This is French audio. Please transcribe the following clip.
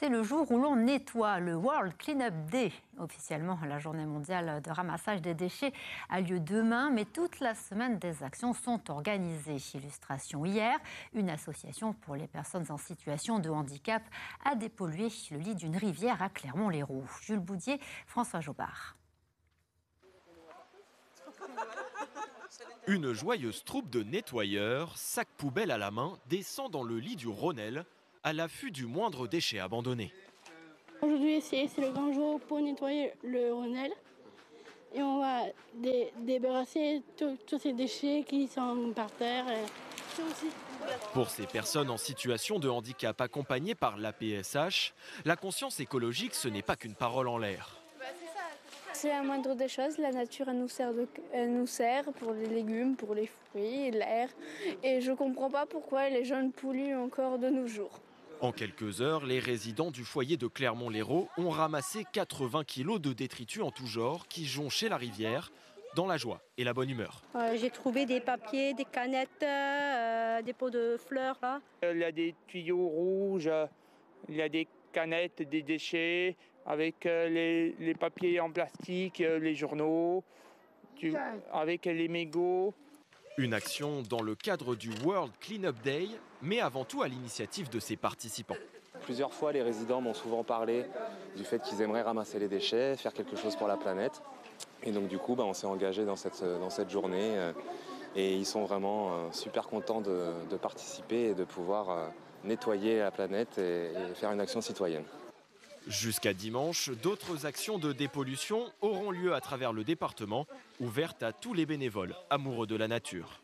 C'est le jour où l'on nettoie le World Cleanup Day. Officiellement, la journée mondiale de ramassage des déchets a lieu demain, mais toute la semaine des actions sont organisées. Illustration hier, une association pour les personnes en situation de handicap a dépollué le lit d'une rivière à Clermont-Lérault. Jules Boudier, François Jobard. Une joyeuse troupe de nettoyeurs, sac poubelle à la main, descend dans le lit du Rhônel à l'affût du moindre déchet abandonné. Aujourd'hui, c'est le grand jour pour nettoyer le Rhônel. Et on va débarrasser tous ces déchets qui sont par terre. Pour ces personnes en situation de handicap accompagnées par l'APSH, la conscience écologique, ce n'est pas qu'une parole en l'air. C'est la moindre des choses. La nature, elle nous, sert elle nous sert pour les légumes, pour les fruits, l'air. Et je ne comprends pas pourquoi les jeunes polluent encore de nos jours. En quelques heures, les résidents du foyer de Clermont-Lérault ont ramassé 80 kilos de détritus en tout genre qui jonchaient la rivière dans la joie et la bonne humeur. Euh, j'ai trouvé des papiers, des canettes, euh, des pots de fleurs. Là. Il y a des tuyaux rouges, il y a des canettes, des déchets, avec euh, les, papiers en plastique, les journaux, avec les mégots. Une action dans le cadre du World Cleanup Day, mais avant tout à l'initiative de ses participants. Plusieurs fois, les résidents m'ont souvent parlé du fait qu'ils aimeraient ramasser les déchets, faire quelque chose pour la planète. Et donc du coup, bah, on s'est engagé dans cette, dans cette journée euh, et ils sont vraiment euh, super contents de, participer et de pouvoir euh, nettoyer la planète et faire une action citoyenne. Jusqu'à dimanche, d'autres actions de dépollution auront lieu à travers le département, ouvertes à tous les bénévoles amoureux de la nature.